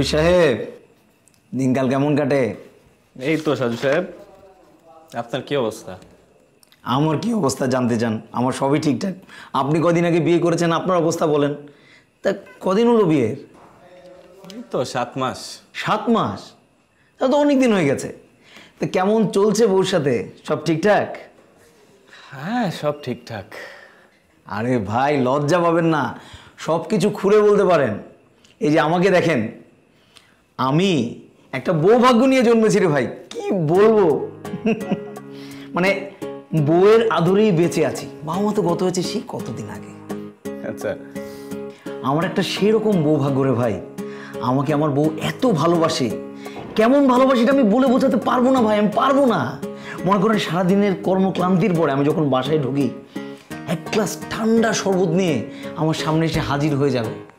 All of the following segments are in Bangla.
কবির সাহেব দিনকাল কেমন কাটে? এই তো সাজু সাহেব। আপনার কি অবস্থা? আমার কি অবস্থা জানতে চান? আমার সবই ঠিকঠাক। আপনি কদিন আগে বিয়ে করেছেন আপনার অবস্থা বলেন। তা কদিন হলো বিয়ের? তো সাত মাস। সাত মাস? তা তো অনেক দিন হয়ে গেছে। তা কেমন চলছে বউর সাথে? সব ঠিকঠাক? হ্যাঁ সব ঠিকঠাক। আরে ভাই লজ্জা পাবেন না। সব কিছু খুলে বলতে পারেন। এই যে আমাকে দেখেন আমি একটা বৌভাগ্য নিয়ে জন্মেছি রে ভাই কি বলব? মানে বউয়ের আদরেই বেঁচে আছি। বাবা মা তো গত হয়েছে সেই কতদিন আগে। আচ্ছা। আমার একটা সেরকম বৌভাগ্য রে ভাই আমাকে আমার বউ এত ভালোবাসে। কেমন ভালোবাসি এটা আমি বলে বোঝাতে পারব না ভাই আমি পারব না। মনে করেন সারাদিনের কর্মক্লান্তির পরে আমি যখন বাসায় ঢুকি এক গ্লাস ঠান্ডা শরবত নিয়ে আমার সামনে এসে হাজির হয়ে যাবে।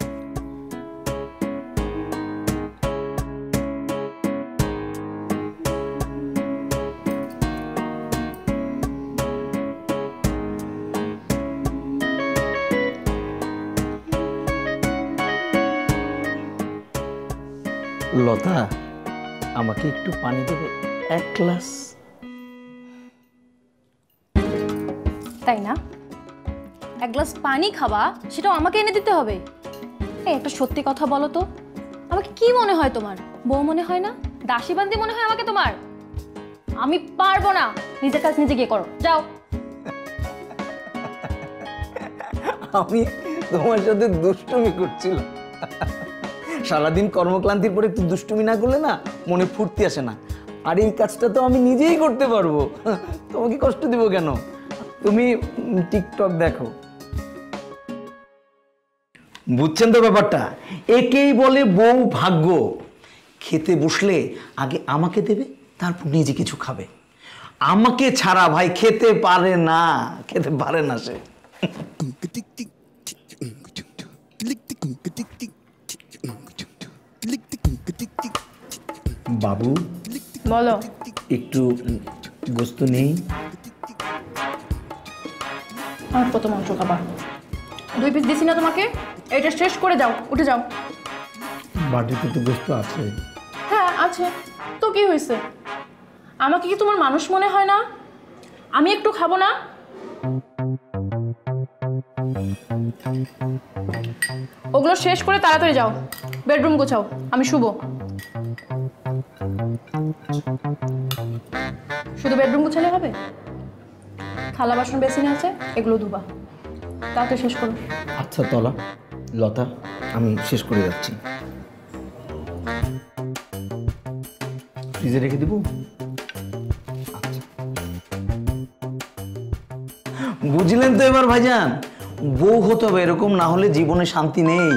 লতা আমাকে একটু পানি দেবে এক গ্লাস। তাই না? এক গ্লাস পানি খাবা সেটাও আমাকে এনে দিতে হবে। এই একটা সত্যি কথা বলো তো। আমাকে কি মনে হয় তোমার? বউ মনে হয় না? দাসী বান্দি মনে হয় আমাকে তোমার? আমি পারব না। নিজের কাজ নিজে গিয়ে করো। যাও। আমি তোমার সাথে দুষ্টুমি করছিলাম। সারাদিন কর্মক্লান্তির পরে একটু দুষ্টুমি না করলে না মনে ফুর্তি আসে না। আর এই কাজটা তো আমি নিজেই করতে পারব। তোমাকে কষ্ট দিব কেন? তুমি টিকটক দেখো। বুঝছেন তো ব্যাপারটা? একেই বলে বউ ভাগ্য। খেতে বসলে আগে আমাকে দেবে, তারপর নিজে কিছু খাবে। আমাকে ছাড়া ভাই খেতে পারে না, খেতে পারে না সে। বাবু বলো। একটু গোস্ত নেই। আর কত মাংস খাবা? দুই পিস দিছি না তোমাকে? এটা শেষ করে যাও উঠে যাও। বাটিতে তো গোস্ত আছে। হ্যাঁ আছে। তো কি হয়েছে আমাকে কি তোমার মানুষ মনে হয় না? আমি একটু খাব না? ওগুলো শেষ করে তাড়াতাড়ি যাও। বেডরুম গোছাও। আমি শুভ শুধু বেডরুম গোছালে হবে? থালা, বাসন, বেসিনে আছে? এগুলো ধুবা। তাতে শেষ করো। আচ্ছা তলা, লতা, আমি শেষ করে যাচ্ছি। ফ্রিজে রেখে দেবো? আচ্ছা। বুঝলেন তো এবার ভাইজান? বউ হতে হবে এরকম না হলে জীবনে শান্তি নেই।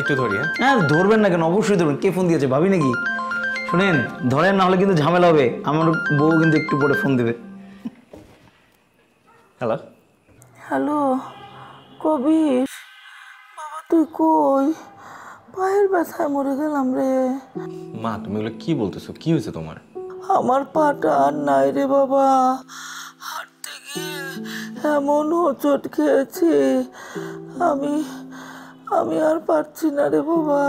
একটু ধরি হ্যাঁ? হ্যাঁ ধরবেন না কেন? অবশ্যই ধরবেন। কে ফোন দিয়েছে ভাবি নাকি? শুনেন ধরেন না হলে কিন্তু ঝামেলা হবে। আমার বউ কিন্তু একটু পরে ফোন দেবে। Hello hello Kabir? বাবা তুই কই? পায়ের ব্যথায় মরে গেলাম রে। মা তুমি এগুলো কি বলতেছো? কি হয়েছে তোমার? আমার পাটা আর নাই রে বাবা। হাঁটতে এমন হোঁচট খেয়েছি। আমি আমি আর পারছি না রে বাবা।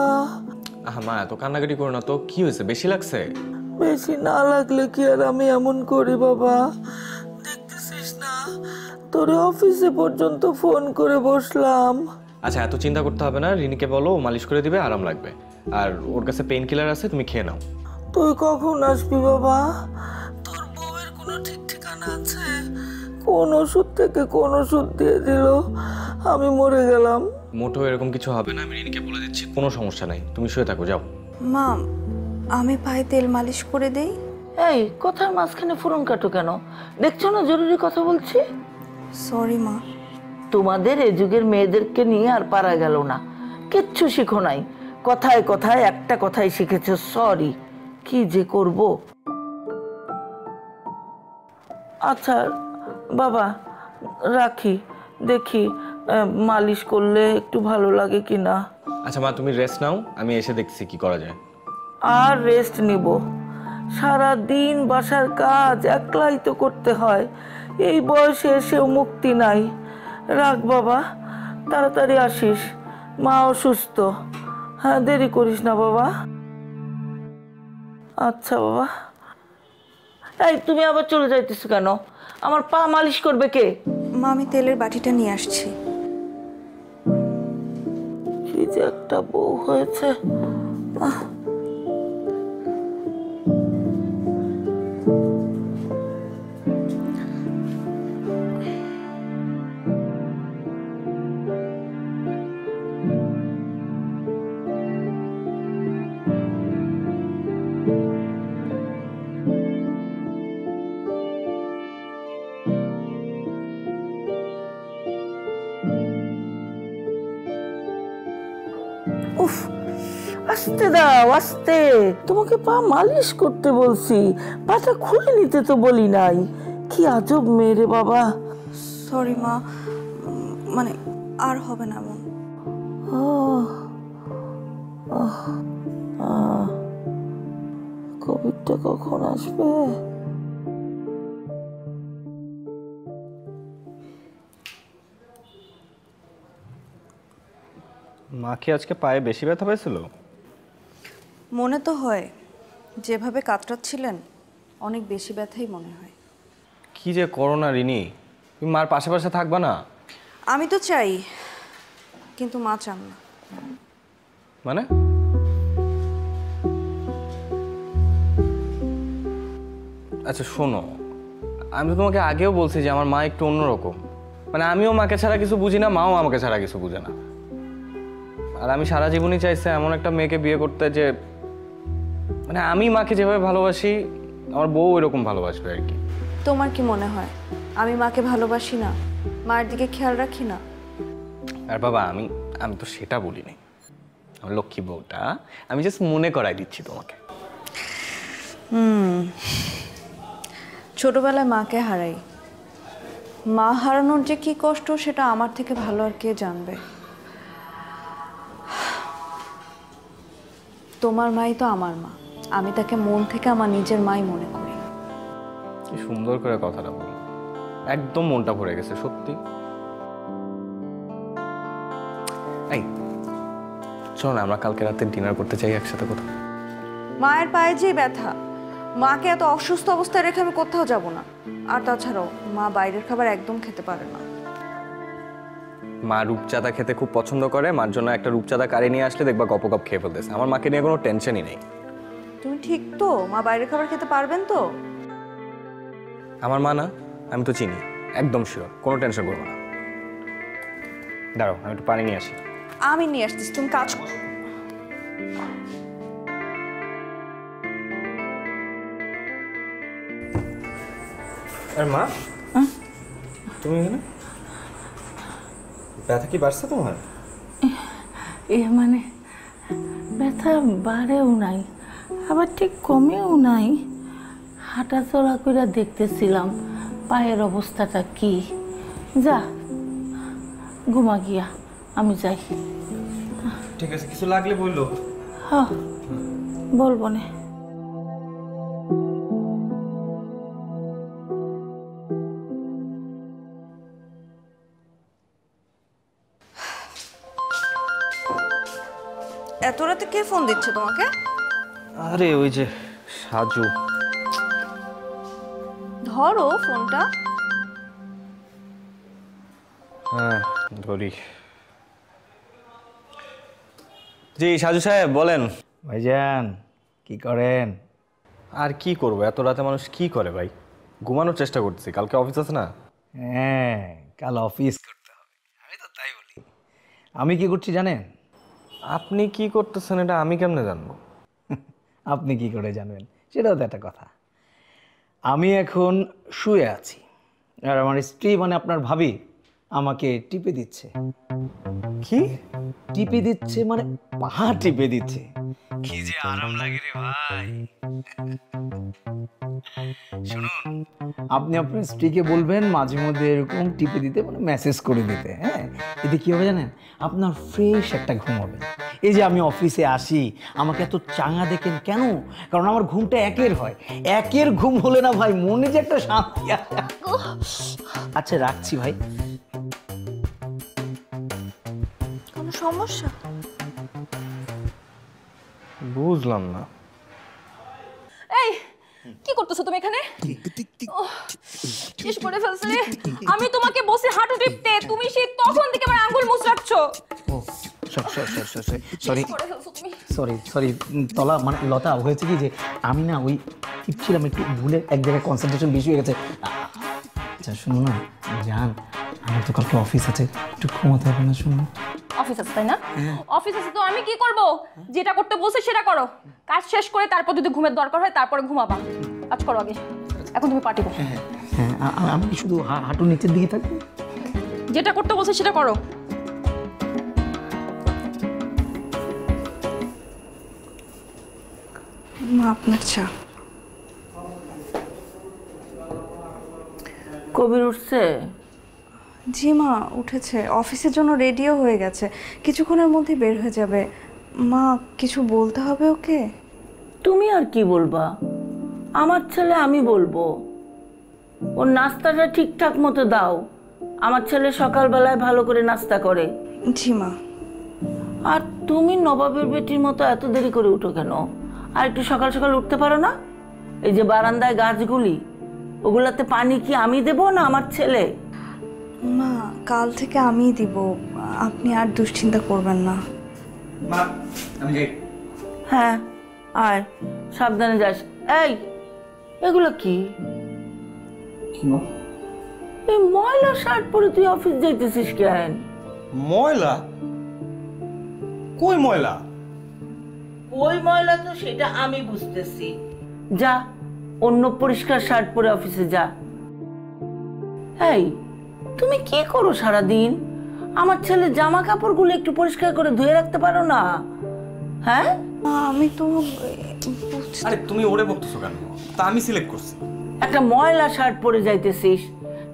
মা এত কান্নাকাটি করো না তো। কি হয়েছে? বেশি লাগছে? বেশি না লাগলে কি আর আমি এমন করি বাবা? দেখতেছিস না? তোরে অফিসে পর্যন্ত ফোন করে বসলাম। আচ্ছা এত চিন্তা করতে হবে না। রিনিকে বলো মালিশ করে দিবে আরাম লাগবে। আর ওর কাছে পেইন কিলার আছে তুমি খেয়ে নাও। তুই কখন আসবি বাবা? তোর বউয়ের কোনো ঠিক কোন ওষুধ থেকে কোন ওষুধ দিয়ে দিল? আমি মরে গেলাম। মোটো এরকম কিছু হবে না আমি রিনিকে বলে দিচ্ছি। কোনো সমস্যা নাই তুমি শুয়ে থাকো যাও। মা আমি পায়ে তেল মালিশ করে দেই? এই কথার মাঝখানে ফুরন কাটো কেন? দেখছ না জরুরি কথা বলছি? সরি মা। তোমাদের এ যুগের মেয়েদেরকে নিয়ে আর পারা গেল না। কিচ্ছু শিখো নাই। কথায় কথায় একটা কথাই শিখেছো সরি কি যে করব? আচ্ছা বাবা রাখি দেখি মালিশ করলে একটু ভালো লাগে কি না আচ্ছা মা তুমি রেস্ট নাও আমি এসে দেখছি কি করা যায়। আর রেস্ট নিব। সারা দিন বাসার কাজ একলাই তো করতে হয় এই বয়সে এসেও মুক্তি নাই। রাখ বাবা তাড়াতাড়ি আসিস মা অসুস্থ। হ্যাঁ দেরি করিস না বাবা। আচ্ছা বাবা। এই তুমি আবার চলে যাইতেছো কেন? আমার পা মালিশ করবে কে মা আমি তেলের বাটিটা নিয়ে আসছি কি যে একটা বউ হয়েছে আহ। আস্তে দাও আস্তে। তোমাকে পা মালিশ করতে বলছি পাটা খুলে নিতে তো বলি নাই। কি আজব মেয়ে রে বাবা। সরি মা মানে আর হবে না এমন। কোভিডটা কখন আসবে? মা কি আজকে পায়ে বেশি ব্যথা পেয়েছিল? মনে তো হয় যেভাবে কাতরাচ্ছিলেন অনেক বেশি ব্যথাই মনে হয়। কি যে করো না রিনি? তুমি মার পাশে পাশে থাকবা না? আমি তো চাই কিন্তু মা চান না। মানে? আচ্ছা শোনো। আমি তো তোমাকে আগেও বলছি যে আমার মা একটু অন্যরকম। মানে আমিও মাকে ছাড়া কিছু বুঝি না মাও আমাকে ছাড়া কিছু বুঝে না। আর আমি সারা জীবনই চাইছি এমন একটা মেয়েকে বিয়ে করতে যে মানে আমি মাকে যেভাবে ভালোবাসি আমার বউ এরকম ভালোবাসবে আর কি। তোমার কি মনে হয়? আমি মাকে ভালোবাসি না? মায়ের দিকে খেয়াল রাখি না? আর বাবা আমি আমি তো সেটা বলিনি। আমার লক্ষ্মী বউটা আমি জাস্ট মনে করাই দিচ্ছি তোমাকে। হুম। ছোটবেলায় মাকে হারাই। মা হারানোর যে কি কষ্ট সেটা আমার থেকে ভালো আর কে জানবে? তোমার মাই তো আমার মা। আমি তাকে মন থেকে আমার নিজের মাই মনে করি। কি সুন্দর করে কথাটা বল একদম মনটা ভরে গেছে সত্যি। এই চলো না আমরা কালকে রাতে ডিনার করতে চাই একসাথে কোথাও। মায়ের পায়ে যে ব্যথা মাকে এত অসুস্থ অবস্থায় রেখে আমি কোথাও যাব না। আর তাছাড়াও মা বাইরের খাবার একদম খেতে পারে না। মা রূপচাঁদা খেতে খুব পছন্দ করে মার জন্য একটা রূপচাঁদা কারি নিয়ে আসলে দেখবা গপ গপ খেয়ে ফেলতেছে। আমার মাকে নিয়ে কোনো টেনশনই নেই। তুমি ঠিক তো? মা বাইরের খাবার খেতে পারবেন তো? আমার মা না আমি তো চিনি। একদম শিওর কোনো টেনশন করব না। দাঁড়াও আমি একটু পানি নিয়ে আসি। আমি নিয়ে আসতেছি তুমি কাজ করো। আর মা? তুমি এখানে? ব্যথা কি বাড়ছে তোমার? এ মানে ব্যথা বাড়েও নাই। আবার ঠিক কমেও নাই। হাঁটাচলা করে দেখতেছিলাম পায়ের অবস্থাটা কি। যা ঘুমা গিয়া আমি যাই। ঠিক আছে কিছু লাগলে বলল। হ বলব না। এত রাতে কে ফোন দিচ্ছে তোমাকে? আরে ওই যে সাজু। ধরো ফোনটা। হ্যাঁ ধরি। জি সাজু সাহেব বলেন। ভাইজান কি করেন? আর কি করব? এত রাতে মানুষ কি করে ভাই? ঘুমানোর চেষ্টা করতেছি কালকে অফিস আছে না? হ্যাঁ কাল অফিস করতে হবে। আমি তো তাই বলি। আমি কি করছি জানেন? আপনি কি করতেছেন এটা আমি কেমনে জানব? আপনি কি করে জানবেন? সেটাও তো একটা কথা। আমি এখন শুয়ে আছি। আর আমার স্ত্রী মানে আপনার ভাবি আমাকে টিপে দিচ্ছে। কি? টিপে দিচ্ছে মানে পা টিপে দিচ্ছে। কি যে আরাম লাগে রে ভাই। শুনুন। আপনি আপনার স্ত্রীকে বলবেন মাঝে মধ্যে এরকম টিপে দিতে মানে মেসেজ করে দিতে হ্যাঁ? এতে কি হবে জানেন? আপনার ফ্রেশ একটা ঘুম হবে। এই যে আমি অফিসে আসি আমাকে এত চাঙা দেখেন কেন? কারণ আমার ঘুমটা একের হয়। একের ঘুম হলে না ভাই মনে যে একটা শান্তি আচ্ছা রাখছি ভাই। কোনো সমস্যা? বুঝলাম না। এই কি করতেছো তুমি এখানে? শেষ করে ফেলছে আমি তোমাকে বসে হাঁটু টিপতে তুমি সেই তখন থেকে আমার আঙ্গুল মুচড়াচ্ছ। সরি সরি সরি তলা মানে লতা হয়েছে কি যে আমি না ওই টিপছিলাম একটু ভুলে এক জায়গায় কনসেন্ট্রেশন বেশি হয়ে গেছে। আচ্ছা শুনো না জান আমার তো কালকে অফিস আছে একটু ঘুমাতে হবে না শুনো। অফিস আছে তাই না? অফিস আছে তো আমি কি করব? যেটা করতে বলছে সেটা করো। কাজ শেষ করে তারপর যদি ঘুমের দরকার হয় তারপরে ঘুমাবা। কাজ করো আগে। এখন তুমি পার্টি করো। হ্যাঁ আ- আমি শুধু হাঁটু নিচের দিকে থাকব? যেটা করতে বলছে সেটা করো। আপনার চা। কবির উঠছে? জি মা উঠেছে। অফিসের জন্য রেডিও হয়ে গেছে। কিছুক্ষণের মধ্যে বের হয়ে যাবে। মা কিছু বলতে হবে ওকে? তুমি আর কি বলবা? আমার ছেলে আমি বলব। ওর নাস্তাটা ঠিকঠাক মতো দাও। আমার ছেলে সকালবেলায় ভালো করে নাস্তা করে। জি মা। আর তুমি নবাবের বেটির মতো এত দেরি করে উঠো কেন? আর একটু সকাল সকাল উঠতে পারো না? এই যে বারান্দায় গাছগুলি ওগুলাতে পানি কি আমি দেবো না আমার ছেলে? মা কাল থেকে আমিই দিব। আপনি আর দুশ্চিন্তা করবেন না। মা আমি যাই। হ্যাঁ আয় সাবধানে যাস। এই এগুলো কি? এই ময়লা শার্ট পরে তুই অফিস যাইতেছিস কেন? ময়লা? কই ময়লা? ওই ময়লা তো সেটা আমি বুঝতেছি। যা অন্য পরিষ্কার শার্ট পরে অফিসে যা। এই তুমি কি করো সারা দিন আমার ছেলে জামা কাপড়গুলো একটু পরিষ্কার করে ধুয়ে রাখতে পারো না। হ্যাঁ? আমি তো আরে তুমি ওরে বকতেছো কেন? তা আমি সিলেক্ট করছি। একটা ময়লা শার্ট পরে যাইতেছিস।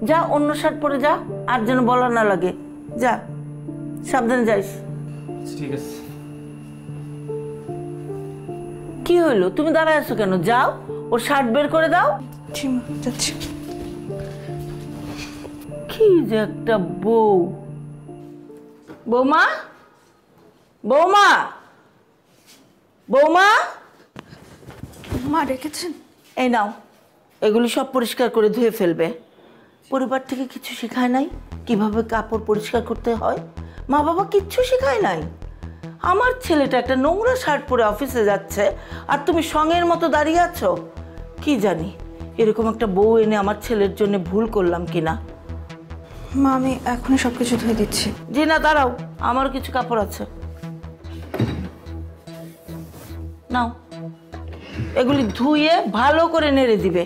যা অন্য শার্ট পরে যা আর যেন বলা না লাগে। যা সাবধানে যাইস। ঠিক আছে। কি হলো? তুমি দাঁড়ায় আছো কেন? যাও ওর শার্ট বের করে দাও। জি মা যাচ্ছি। কি যে একটা বউ। বৌমা? বৌমা? বৌমা? মা রেখেছেন এই নাও এগুলি সব পরিষ্কার করে ধুয়ে ফেলবে। পরিবার থেকে কিছু শেখায় নাই? কীভাবে কাপড় পরিষ্কার করতে হয়? মা বাবা কিচ্ছু শেখায় নাই? আমার ছেলেটা একটা নোংরা শার্ট পরে অফিসে যাচ্ছে আর তুমি সঙ্গের মতো দাঁড়িয়ে আছো? কি জানি এরকম একটা বউ এনে আমার ছেলের জন্য ভুল করলাম কিনা? মা আমি এখনই সব কিছু ধুয়ে দিচ্ছি। জি না দাঁড়াও আমার কিছু কাপড় আছে। নাও এগুলি ধুয়ে ভালো করে নেড়ে দিবে।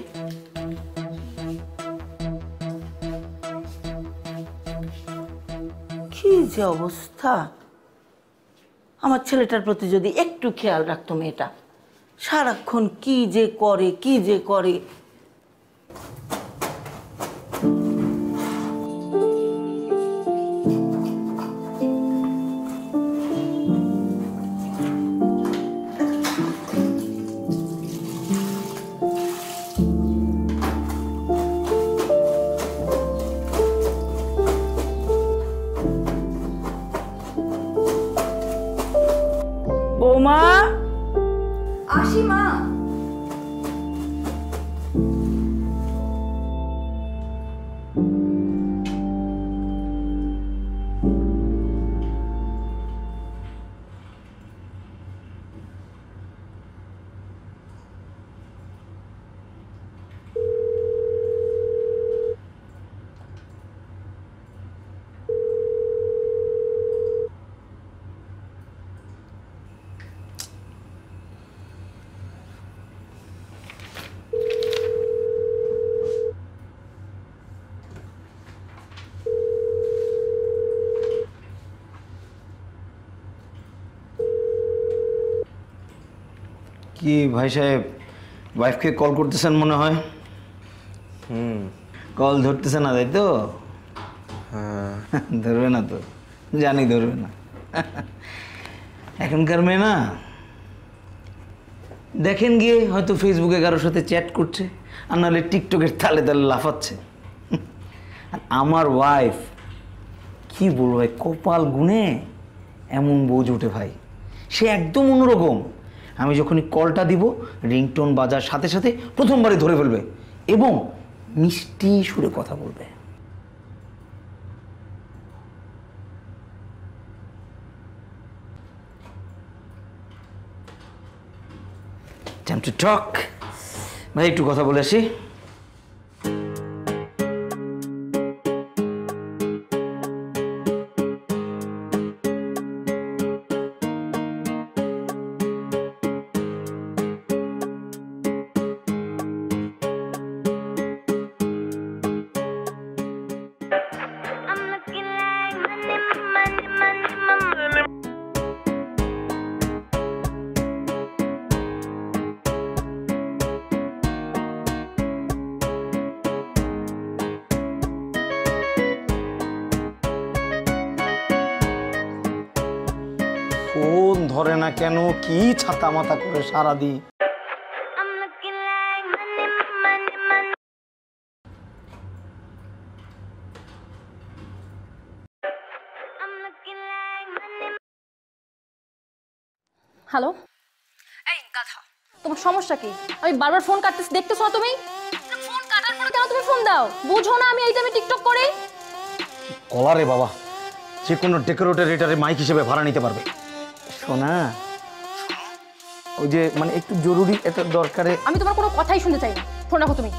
কি যে অবস্থা। আমার ছেলেটার প্রতি যদি একটু খেয়াল রাখতো মেয়েটা, সারাক্ষণ কি যে করে, কি যে করে কি ভাই সাহেব ওয়াইফকে কল করতেছেন মনে হয়? হুম। কল ধরতেছে না তাই তো? হ্যাঁ। ধরবে না তো। জানি ধরবে না। এখনকার মেয়ে না দেখেন গিয়ে হয়তো ফেসবুকে কারোর সাথে চ্যাট করছে আর নাহলে টিকটকের তালে তালে লাফাচ্ছে। আর আমার ওয়াইফ কি বলব ভাই কপাল গুনে এমন বউ জোটে ভাই। সে একদম অন্যরকম। আমি যখনই কলটা দিব, রিংটোন বাজার সাথে সাথে প্রথমবারে ধরে ফেলবে এবং মিষ্টি সুরে কথা বলবে। টু টক ভাই, একটু কথা বলে আসি। কি ছাতা মাথা করে like money. হ্যালো এই গাধা। তোমার সমস্যা কি? আমি বারবার ফোন কাটতেছি দেখতেছো না তুমি? ফোন কাটার পরে কেন তুমি ফোন দাও? বুঝো না আমি এই টাইমে টিকটক করি। কলারে বাবা যে কোনো ডেকোরেটর রেটারে মাইক হিসেবে ভাড়া নিতে পারবে। শোনা ওই যে মানে একটু জরুরি একটা দরকারে আমি তোমার কোনো কথাই শুনতে চাই না। ফোন তুমি।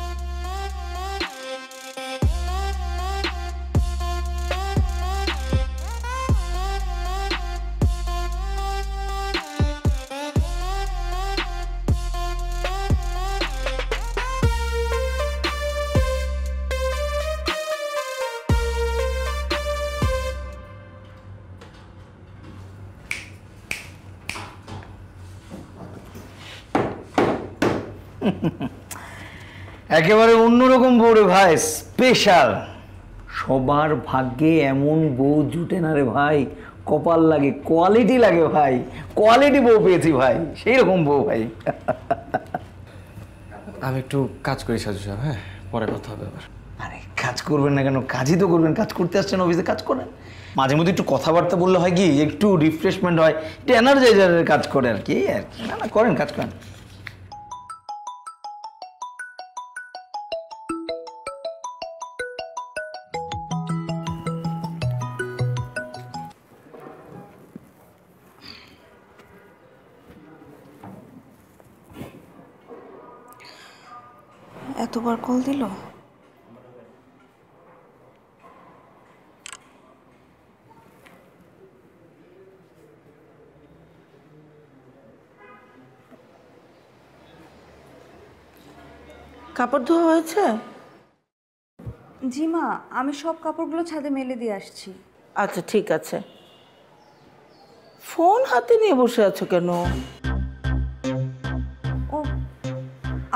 একেবারে অন্যরকম বউ রে ভাই স্পেশাল সবার ভাগ্যে এমন বউ জুটে না রে ভাই কপাল লাগে কোয়ালিটি লাগে ভাই কোয়ালিটি বউ পেয়েছি ভাই সেই রকম বউ ভাই। আমি একটু কাজ করি সাজু সাহেব হ্যাঁ? পরে কথা হবে আবার। আরে কাজ করবেন না কেন? কাজই তো করবেন কাজ করতে আসছেন অফিসে কাজ করেন। মাঝে মধ্যে একটু কথাবার্তা বললে হয় কি একটু রিফ্রেশমেন্ট হয় একটু এনার্জাইজারের কাজ করে আর কি আর কি। না না করেন কাজ করেন। এতবার কল দিল? কাপড় ধোয়া হয়েছে? জি মা আমি সব কাপড়গুলো ছাদে মেলে দিয়ে আসছি। আচ্ছা ঠিক আছে। ফোন হাতে নিয়ে বসে আছো কেন?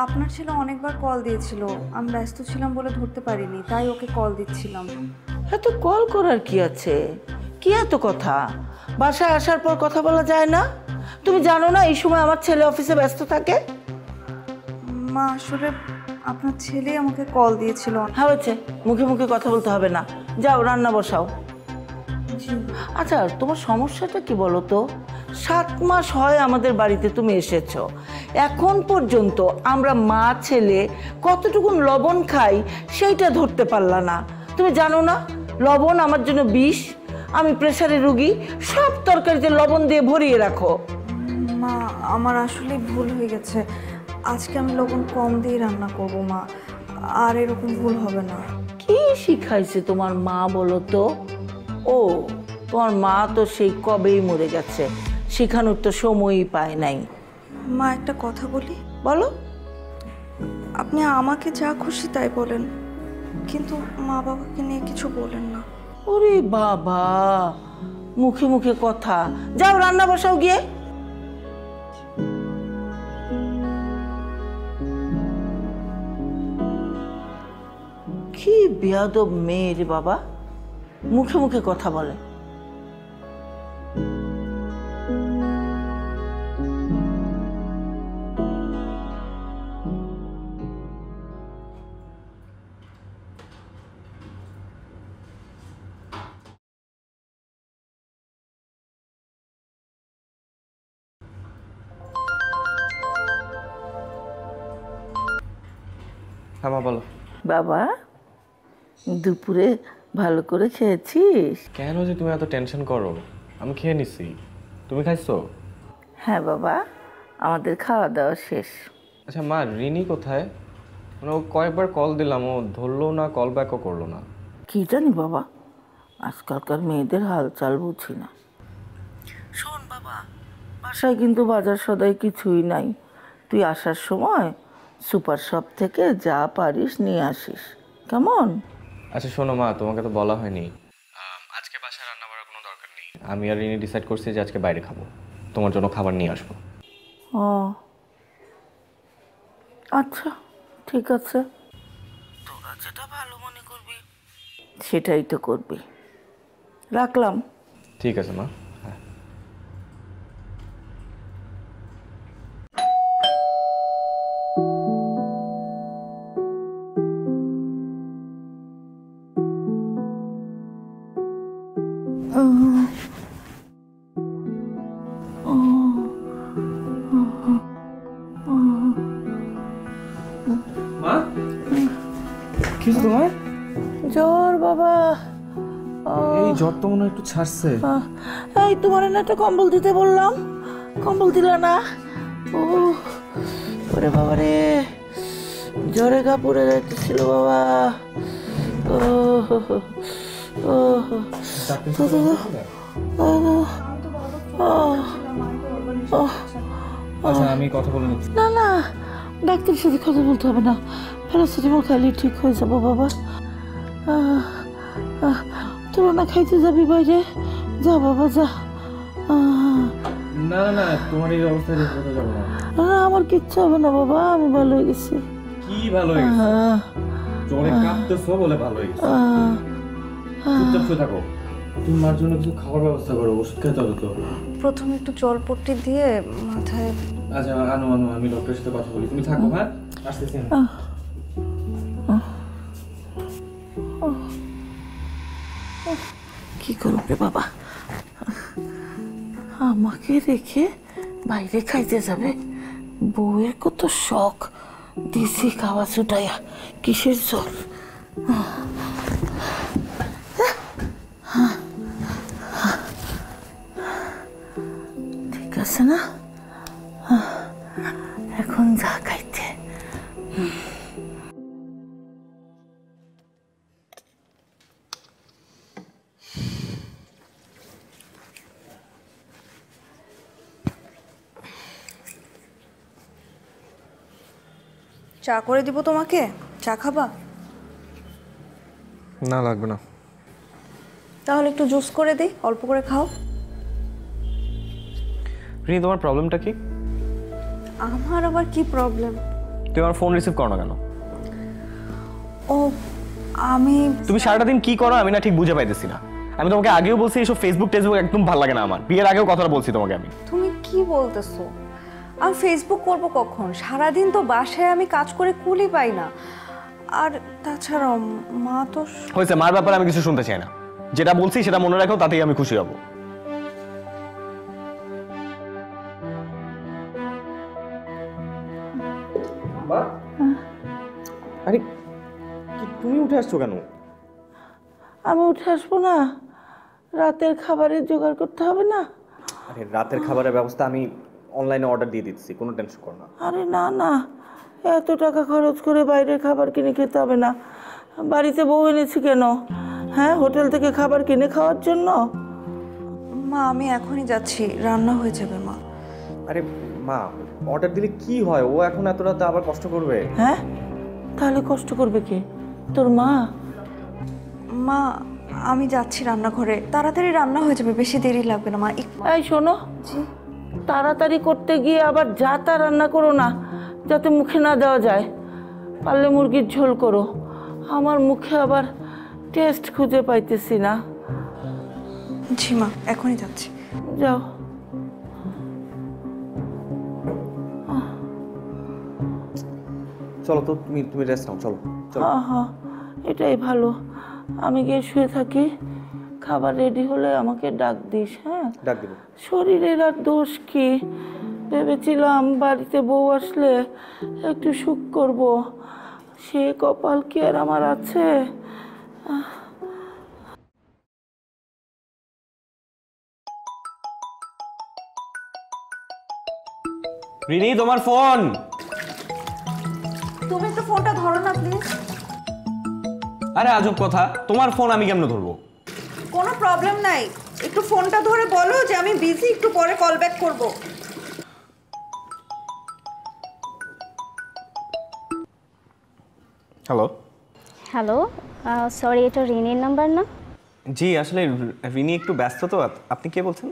আপনার ছেলে অনেকবার কল দিয়েছিল। আমি ব্যস্ত ছিলাম বলে ধরতে পারিনি তাই ওকে কল দিচ্ছিলাম। এত কল করার কি আছে? কি এত কথা? বাসায় আসার পর কথা বলা যায় না? তুমি জানো না এই সময় আমার ছেলে অফিসে ব্যস্ত থাকে? মা আসলে আপনার ছেলে আমাকে কল দিয়েছিল। হ্যাঁ হয়েছে মুখে মুখে কথা বলতে হবে না। যাও রান্না বসাও। আচ্ছা তোমার সমস্যাটা কি বলো তো? সাত মাস হয় আমাদের বাড়িতে তুমি এসেছ। এখন পর্যন্ত আমরা মা ছেলে কতটুকু লবণ খাই সেইটা ধরতে পারলা না। তুমি জানো না লবণ আমার জন্য বিষ আমি প্রেসারের রুগী সব তরকারিতে লবণ দিয়ে ভরিয়ে রাখো। মা আমার আসলে ভুল হয়ে গেছে। আজকে আমি লবণ কম দিয়ে রান্না করব মা আর এরকম ভুল হবে না। কি শিখাইছে তোমার মা বলো তো? ও তোমার মা তো সেই কবেই মরে গেছে। শেখানোর তো সময়ই পায় নাই। মা একটা কথা বলি। বলো। আপনি আমাকে যা খুশি তাই বলেন কিন্তু মা বাবাকে নিয়ে কিছু বলেন না। ওরে বাবা মুখে মুখে কথা। যাও রান্না বসাও গিয়ে। কি বেয়াদব মেয়ে রে বাবা। মুখে মুখে কথা বলে। বলো। বাবা দুপুরে ভালো করে খেয়েছিস? কেন যে তুমি এত টেনশন করো? আমি খেয়ে নিছি। তুমি খাইছো? হ্যাঁ বাবা আমাদের খাওয়া দাওয়া শেষ। আচ্ছা মা রিনি কোথায়? মানে ও কয়েকবার কল দিলাম ও ধরলো না কল ব্যাকও করল না। কি জানি বাবা আজকালকার মেয়েদের হালচাল বুঝি না। শোন বাবা বাসায় কিন্তু বাজার সদাই কিছুই নাই। তুই আসার সময় সুপার শপ থেকে যা পারিস নিয়ে আসিস। কেমন? আচ্ছা শোনো মা তোমাকে তো বলা হয়নি। আজকে বাসায় রান্না করার কোনো দরকার নেই। আমি আর রিনি ডিসাইড করছি যে আজকে বাইরে খাব। তোমার জন্য খাবার নিয়ে আসব। ও। আচ্ছা ঠিক আছে। তোরা যেটা ভালো মনে করবি। সেটাই তো করবি। রাখলাম। ঠিক আছে মা মা। ছাড়ছে। এই তোমার না একটা কম্বল দিতে বললাম। কম্বল দিল না। ও ওরে বাবা রে। জ্বরে গা পড়ে যাচ্ছিল বাবা। ও ও আচ্ছা আমি কথা বলে নিচ্ছি। না না। ডাক্তারের সাথে কথা বলতে হবে না। প্যারাসিটামল খাইলে ঠিক হয়ে যাব বাবা। আহ, আহ, তোরা না খাইতে যাবি বাইরে? যা বাবা যা। আহ, না না তোমার এই অবস্থায় কোথাও যাব না। না, আমার কিচ্ছু হবে না বাবা আমি ভালো হয়ে গেছি। কি ভালো হয়ে গেছে? জ্বরে কাঁপতেছো বলে ভালো হয়ে গেছে। চুপচাপ শুয়ে থাকো। তুমি মার জন্য কিছু খাবার ব্যবস্থা করো ওষুধ খেতে হবে তো। প্রথমে একটু জলপট্টি দিয়ে মাথায় আচ্ছা আনো আনো আমি ডক্টরের সাথে কথা বলি। তুমি থাকো হ্যাঁ? আসতেছি কি করবে বাবা? আমাকে রেখে বাইরে খাইতে যাবে? বউয়ের কত শখ। দিছি খাওয়া ছুটাইয়া। কিসের জল ঠিক আছে না? এখন যা খাইতে। চা করে দিব তোমাকে? চা খাবা? না লাগবে না। তাহলে একটু জুস করে দিই অল্প করে খাও। রিনি তোমার প্রবলেমটা কি? আমার আবার কি প্রবলেম? তুমি আমার ফোন রিসিভ করো না কেন? ও আমি তুমি সারাটা দিন কি করো আমি না ঠিক বুঝে পাইতেছি না। আমি তোমাকে আগেও বলছি এইসব ফেসবুক টেসবুক একদম ভালো লাগে না আমার। বিয়ের আগেও কথাটা বলছি তোমাকে আমি। তুমি কি বলতেছো? আমি ফেসবুক করব কখন? সারাদিন তো বাসায় আমি কাজ করে কুলি পাই না। আর তাছাড়াও মা তো হয়েছে মার ব্যাপারে আমি কিছু শুনতে চাই না। যেটা বলছি সেটা মনে রাখো তাতেই আমি খুশি হব। আরে তুমি উঠে আসছো কেন? আমি উঠে আসব না। রাতের খাবারের জোগাড় করতে হবে না। আরে রাতের খাবারের ব্যবস্থা আমি অনলাইনে অর্ডার দিয়ে দিচ্ছি কোনো টেনশন করো না। আরে না না এত টাকা খরচ করে বাইরের খাবার কিনে খেতে হবে না। বাড়িতে বউ এনেছি কেন? হ্যাঁ হোটেল থেকে খাবার কিনে খাওয়ার জন্য? মা আমি এখনই যাচ্ছি রান্না হয়ে যাবে মা। আরে মা অর্ডার দিলে কি হয়? ও এখন এত রাতে আবার কষ্ট করবে? হ্যাঁ তাহলে কষ্ট করবে কে? তোর মা? মা আমি যাচ্ছি রান্নাঘরে। তাড়াতাড়ি রান্না হয়ে যাবে বেশি দেরি লাগবে না মা এই শোনো। তাড়াতাড়ি করতে গিয়ে আবার যা তা রান্না করো না যাতে মুখে না দেওয়া যায়। পারলে মুরগির ঝোল করো। আমার মুখে আবার টেস্ট খুঁজে পাইতেছি না। জি মা এখনই যাচ্ছি। যাও। চলো তো তুমি তুমি রেস্ট নাও চলো চলো। আহা এটাই ভালো। আমি গিয়ে শুয়ে থাকি। খাবার রেডি হলে আমাকে ডাক দিস হ্যাঁ? ডাক দেবো। শরীরের আর দোষ কি? ভেবেছিলাম বাড়িতে বউ আসলে একটু সুখ করব। সে কপাল কি আর আমার আছে? রিনি তোমার ফোন। তুমি একটু ফোনটা ধরো না প্লিজ আরে আজব কথা। তোমার ফোন আমি কেমনে ধরবো? কোনো প্রবলেম নাই। একটু ফোনটা ধরে বলো যে আমি বিজি একটু পরে কল ব্যাক করব। হ্যালো হ্যালো সরি এটা রিনির নাম্বার না? জি আসলে রিনি একটু ব্যস্ত তো। আপনি কে বলছেন?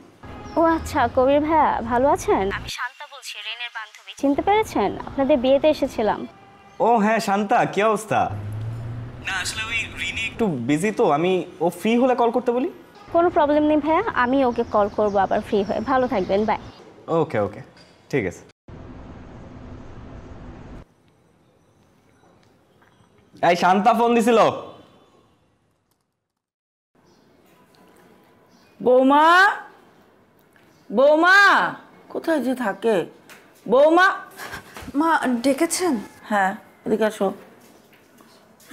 ও আচ্ছা কবির ভাইয়া ভালো আছেন? আমি শান্তা বলছি রিনের বান্ধবী। চিনতে পেরেছেন? আপনাদের বিয়েতে এসেছিলাম। ও হ্যাঁ শান্তা কি অবস্থা? না আসলে একটু বিজি তো আমি ও ফ্রি হলে কল করতে বলি? কোনো প্রবলেম নেই ভাইয়া আমি ওকে কল করব আবার ফ্রি হয়ে। ভালো থাকবেন বাই ওকে ওকে ঠিক আছে। এই শান্তা ফোন দিছিল। বৌমা? বৌমা? কোথায় যে থাকে? বৌমা? মা ডেকেছেন? হ্যাঁ এদিকে আসো।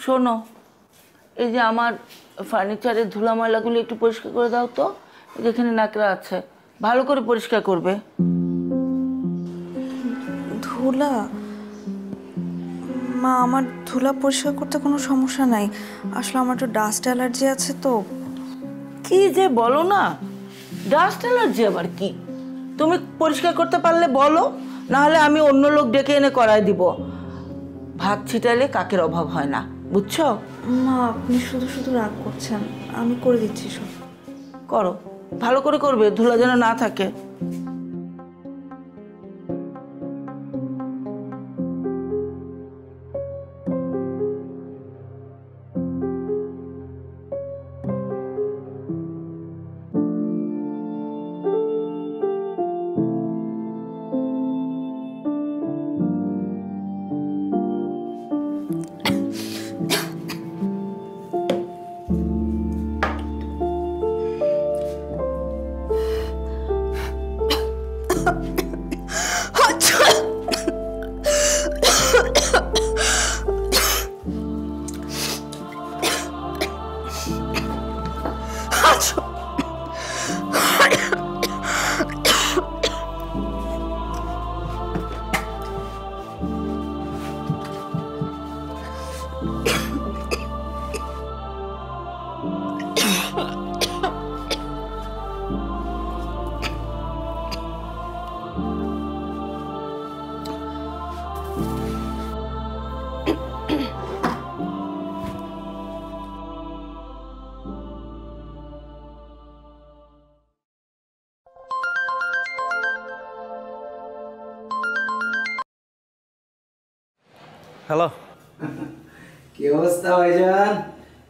শোনো। এই যে আমার ফার্নিচারের ধুলা ময়লাগুলো একটু পরিষ্কার করে দাও তো এই যে এখানে নাকড়া আছে। ভালো করে পরিষ্কার করবে। ধুলা? মা আমার ধুলা পরিষ্কার করতে কোনো সমস্যা নাই। আসলে আমার একটু ডাস্ট অ্যালার্জি আছে তো। কি যে বলো না? ডাস্ট অ্যালার্জি আবার কি? তুমি পরিষ্কার করতে পারলে বলো নাহলে আমি অন্য লোক ডেকে এনে করায় দিব। ভাত ছিটালে কাকের অভাব হয় না। বুঝছ? মা, আপনি শুধু শুধু রাগ করছেন। আমি করে দিচ্ছি সব। করো। ভালো করে করবে, ধুলা যেন না থাকে। হ্যালো কি অবস্থা ভাইজান?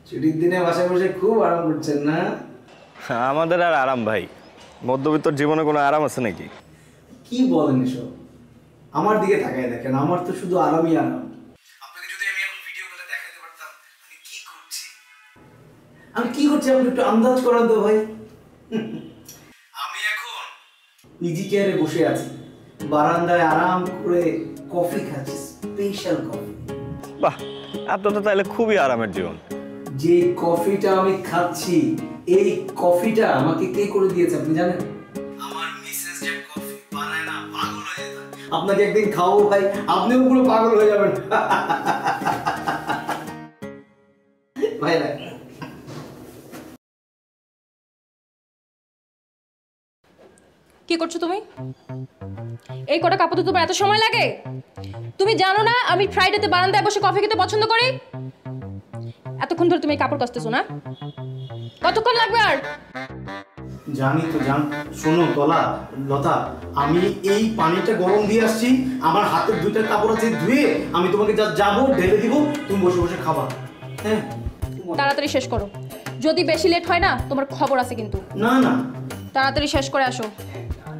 ছুটির দিনে বাসায় বসে খুব আরাম করছেন না? আমাদের আর আরাম ভাই। মধ্যবিত্তর জীবনে কোনো আরাম আছে নাকি? কি বলেন এসব? আমার দিকে তাকায় দেখেন আমার তো শুধু আরামই আরাম। আপনাকে যদি আমি এখন ভিডিও করে দেখাতে পারতাম আমি কি করছি? আমি কি করছি আপনি একটু আন্দাজ করান তো ভাই। আমি এখন ইজি চেয়ারে বসে আছি। বারান্দায় আরাম করে কফি খাচ্ছি স্পেশাল কফি বাহ আপনার তো তাহলে খুবই আরামের জীবন। যে কফিটা আমি খাচ্ছি এই কফিটা আমাকে কে করে দিয়েছে আপনি জানেন? আমার মিসেস যে কফি বানায় না পাগল হয়ে যায়। আপনাকে একদিন খাওয়াবো ভাই আপনিও পুরো পাগল হয়ে যাবেন। ভাই ভাই কি করছ তুমি? এই কটা কাপড় তোমার এত সময় লাগে? তুমি জানো না আমি ফ্রাইডেতে বারান্দায় বসে কফি খেতে পছন্দ করি? এতক্ষণ ধরে তুমি এই কাপড় কাচতেছো না? কতক্ষণ লাগবে আর? জানি তো জান শোনো তলা লতা আমি এই পানিটা গরম দিয়ে আসছি আমার হাতের দুইটা কাপড় আছে ধুয়ে আমি তোমাকে যা যাব ঢেলে দিব তুমি বসে বসে খাবা। হ্যাঁ? তাড়াতাড়ি শেষ করো। যদি বেশি লেট হয় না তোমার খবর আছে কিন্তু। না না। তাড়াতাড়ি শেষ করে আসো।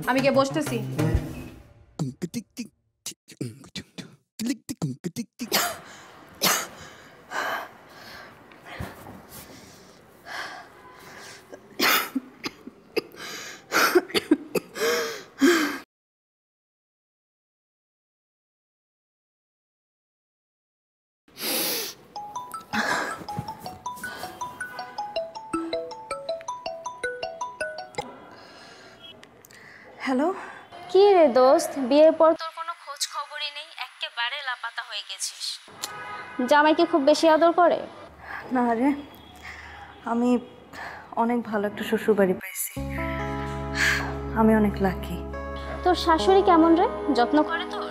আমি গিয়ে বসতেছি। দোস্ত বিয়ের পর তোর কোনো খোঁজ খবরই নেই একেবারে লাপাতা হয়ে গেছিস। জামাই কি খুব বেশি আদর করে? না রে আমি অনেক ভালো একটা শ্বশুর বাড়ি পাইছি। আমি অনেক লাকি তোর শাশুড়ি কেমন রে? যত্ন করে তোর?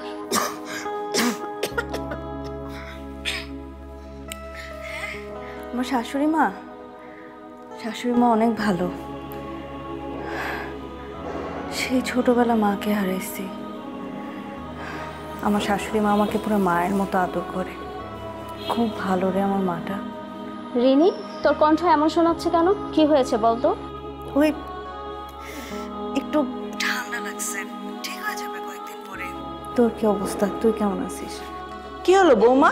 আমার শাশুড়ি মা? শাশুড়ি মা অনেক ভালো। সেই ছোটবেলা মাকে হারাইছি। আমার শাশুড়ি মা আমাকে পুরো মায়ের মতো আদর করে। খুব ভালো রে আমার মাটা। রিনি তোর কণ্ঠ এমন শোনাচ্ছে কেন? কি হয়েছে বলতো ওই একটু ঠান্ডা লাগছে। ঠিক হয়ে যাবে কয়েকদিন পরে। তোর কি অবস্থা? তুই কেমন আছিস? কি হলো বৌমা?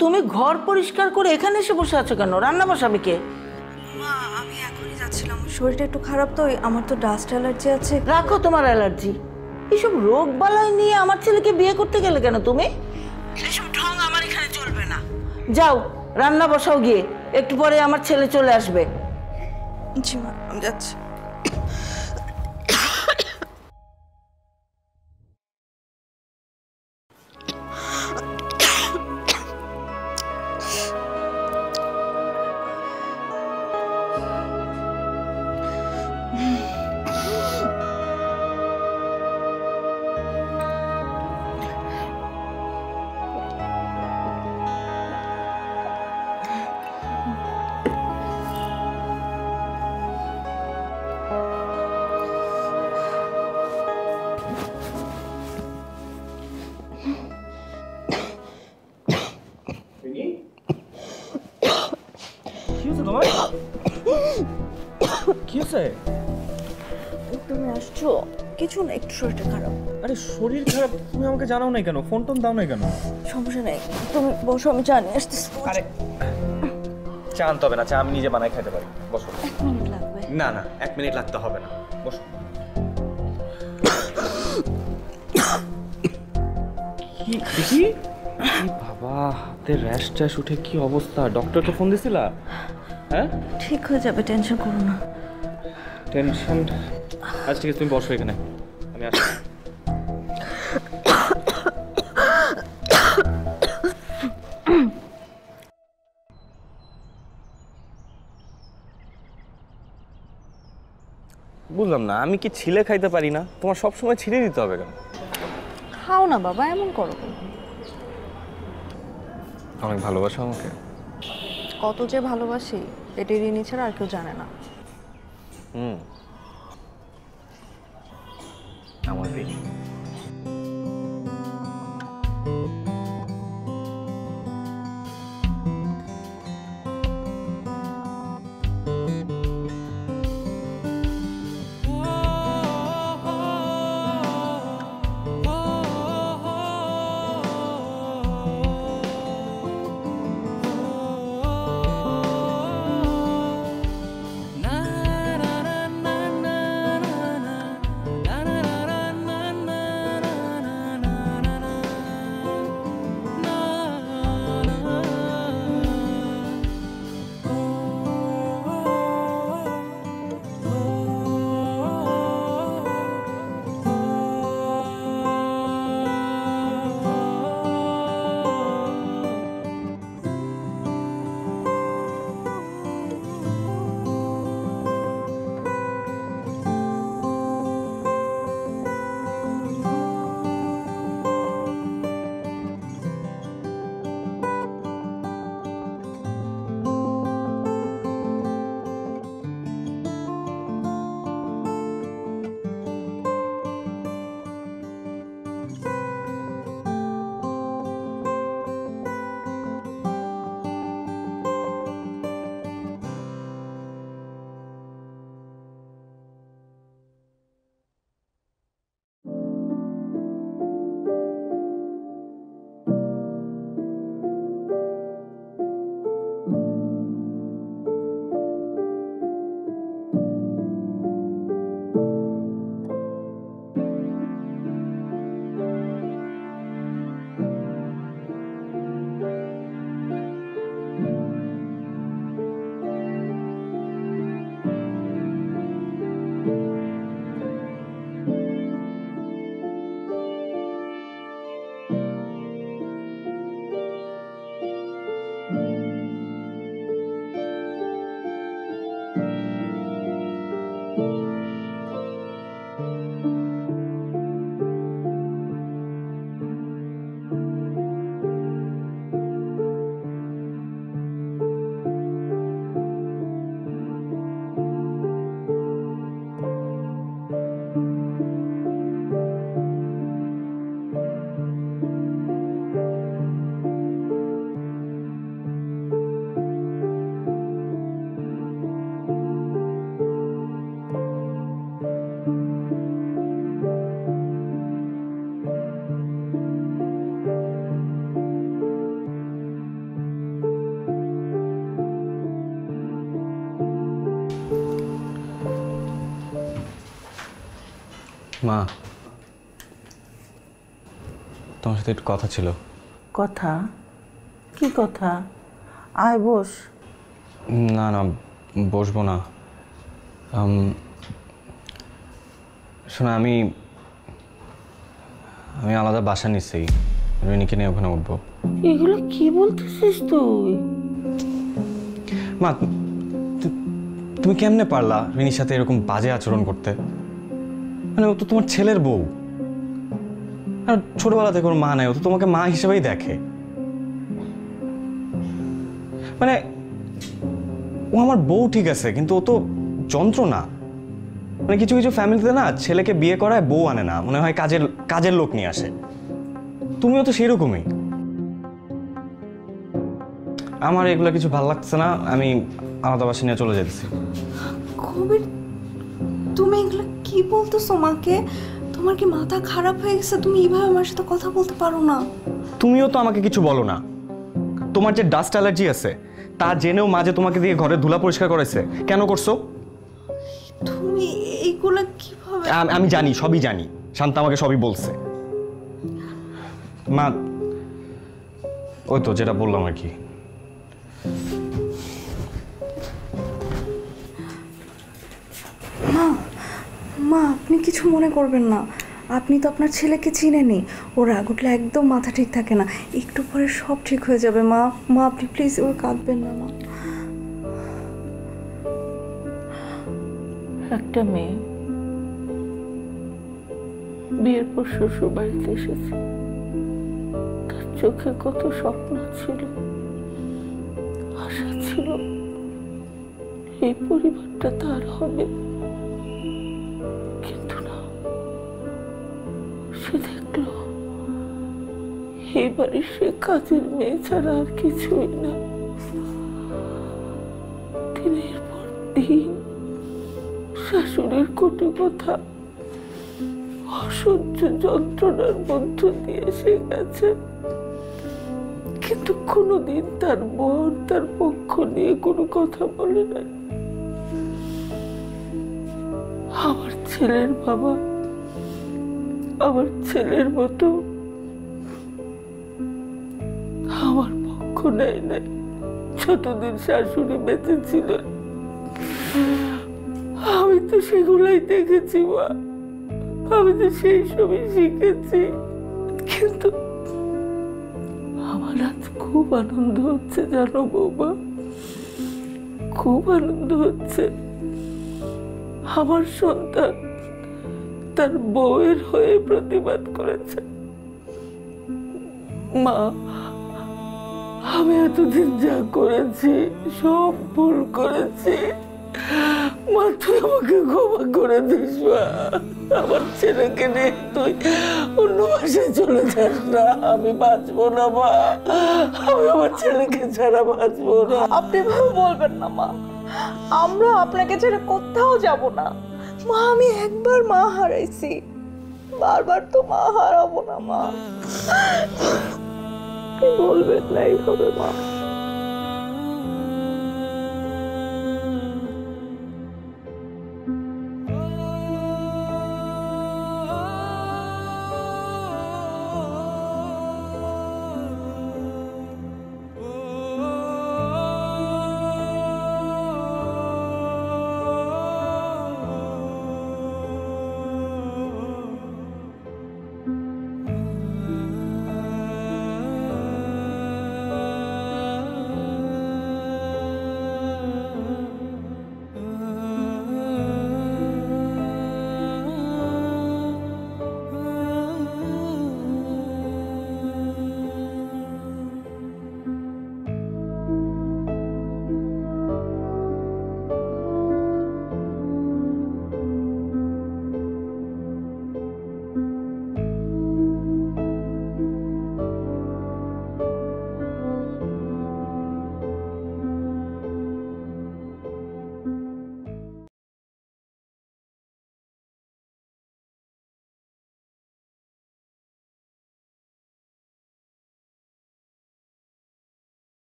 তুমি ঘর পরিষ্কার করে এখানে এসে বসে আছো কেন? রান্না বসাবে কে? মা আমি এখনই যাচ্ছিলাম। শরীরটা একটু খারাপ তো আমার তো ডাস্ট অ্যালার্জি আছে। রাখো তোমার অ্যালার্জি। এসব রোগ বালাই নিয়ে আমার ছেলেকে বিয়ে করতে গেলে কেন তুমি? এসব ঢং আমার এখানে চলবে না। যাও রান্না বসাও গিয়ে। একটু পরে আমার ছেলে চলে আসবে। জি মা আমি যাচ্ছি। কি হয়েছে? তুমি আসছো? কিছু না একটু শরীরটা খারাপ। আরে শরীর খারাপ তুমি আমাকে জানাও নাই কেন? ফোন টোন দাও নাই কেন? সমস্যা নেই। তুমি বসো আমি চা নিয়ে আসতেছি। আরে চা আনতে হবে না চা আমি নিজে বানাই খেতে পারি। বসো। এক মিনিট লাগবে। না না এক মিনিট লাগতে হবে না। বসো। কি দেখি বাবা হাতে র্যাশ ট্যাশ উঠে কি অবস্থা? ডক্টরকে ফোন দিছিলা? হ্যাঁ? ঠিক হয়ে যাবে টেনশন করো না। টেনশন। আচ্ছা ঠিক আছে তুমি বসো এখানে। আমি আসছি। বুঝলাম না আমি কি ছিলে খাইতে পারি না? তোমার সব সময় ছিলে দিতে হবে কেন? খাও না বাবা এমন করো? অনেক ভালোবাসো আমাকে। কত যে ভালোবাসি এটি ঋণী ছাড়া আর কেউ জানে না। হুম আমার বেরি na মা তোমার সাথে একটু কথা ছিল। কথা? কি কথা? আয় বস। না না বসবো না। শোনা আমি আমি আলাদা বাসা নিচ্ছি রিনিকে নিয়ে ওখানে উঠবো। এগুলো কি বলতেছিস তুই? মা তুমি কেমনে পারলা রিনির সাথে এরকম বাজে আচরণ করতে? মানে ও তো তোমার ছেলের বউ। আর ছোটবেলা থেকে ওর মা নেই, ও তো তোমাকে মা হিসেবেই দেখে। মানে ও আমার বউ ঠিক আছে, কিন্তু ও তো যন্ত্র না মানে কিছু কিছু ফ্যামিলিতে না ছেলেকে বিয়ে করায় বউ আনে না, মনে হয় কাজের কাজের লোক নিয়ে আসে। তুমিও তো সেরকমই। আমার এগুলো কিছু ভালো লাগছে না, আমি আলাদা বাসা নিয়ে চলে যেতেছি তুমি এগুলো কি বলতেছো মাকে? তোমার কি মাথা খারাপ হয়ে গেছে? তুমি এইভাবে আমার সাথে কথা বলতে পারো না। তুমিও তো আমাকে কিছু বলো না। তোমার যে ডাস্ট অ্যালার্জি আছে তা জেনেও মাঝে তোমাকে দিয়ে ঘরে ধুলা পরিষ্কার করেছে কেন করছ? তুমি এইগুলো কীভাবে আমি জানি সবই জানি। শান্ত আমাকে সবই বলছে। মা ওই তো যেটা বললাম আর কি। মা আপনি কিছু মনে করবেন না। আপনি তো আপনার ছেলেকে চিনেনি ওর রাগ উঠলে একদম মাথা ঠিক থাকে না। একটু পরে সব ঠিক হয়ে যাবে মা। মা, আপনি প্লিজ ওর কাঁদবেন না, মা। একটা মেয়ে বিয়ের পর শ্বশুর বাড়িতে এসেছে। তার চোখে কত স্বপ্ন ছিল, আশা ছিল এই পরিবারটা তার হবে। এই বাড়ির সে কাজের মেয়ে ছাড়া আর কিছুই না। দিনের পর দিন শাশুড়ির কটু কথা, অসহ্য যন্ত্রণার মধ্য দিয়ে সে গেছে। কিন্তু কোনোদিন তার মন, তার পক্ষ নিয়ে কোনো কথা বলে নাই। আমার ছেলের বাবা, আমার ছেলের মতো পক্ষ নেয় নাই। যতদিন শাশুড়ি বেঁচে ছিল আমি তো সেগুলোই দেখেছি, মা। আমি তো সেই সবই শিখেছি। কিন্তু আমার আজ খুব আনন্দ হচ্ছে, জানো বৌমা। খুব আনন্দ হচ্ছে। আমার সন্তান তার বউয়ের হয়ে প্রতিবাদ করেছে। মা আমি এতদিন যা করেছি, সব ভুল করেছি। মা, তুই আমাকে ক্ষমা করে দিস, মা। আমার ছেলেকে নিয়ে তুই অন্য বাসায় চলে যাস না। আমি বাঁচবো না, মা। আমি আমার ছেলেকে ছাড়া বাঁচবো না। আপনি ভাবে বলবেন না, মা। আমরা আপনাকে ছেড়ে কোথাও যাব না। মা, আমি একবার মা হারাইছি। বারবার তো মা হারাবো না, মা। বলবেন না এইভাবে মা